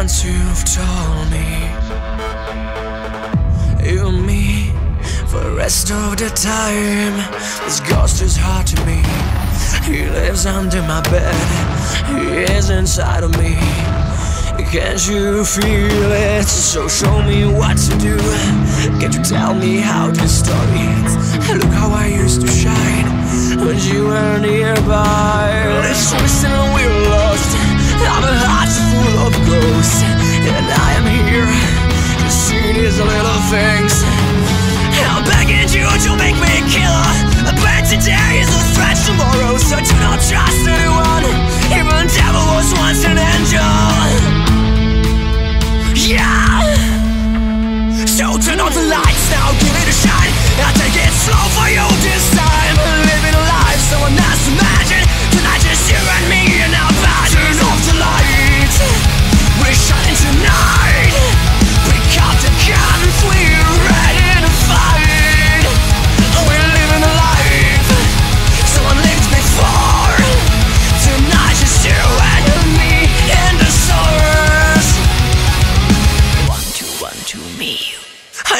once you've told me. You and me for the rest of the time. This ghost is hard to me. He lives under my bed. He is inside of me. Can't you feel it? So show me what to do. Can't you tell me how this story ends? Look how I used to shine When you were nearby. Let's of ghosts And I am here To see these little things. I'm begging you to make me kill. A killer But today is a threat tomorrow So do not trust anyone. Even devil was once an angel. Yeah! So turn on the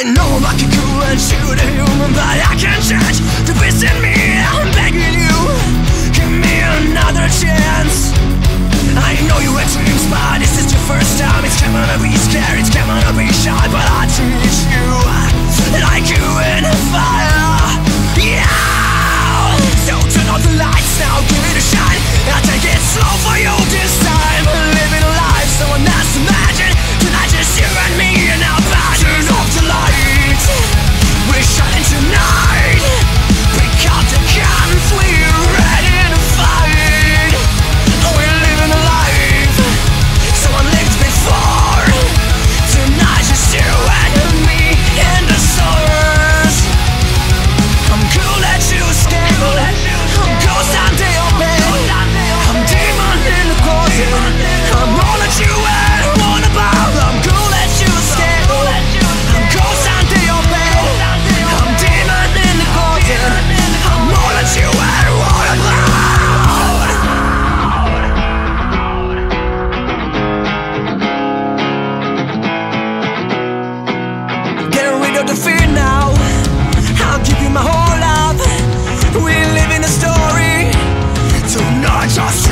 I know I'm like a ghoul and shoot a human, but I can't change the beast in me. got the fear now. I'll give you my whole life. We live in a story. Tonight, not just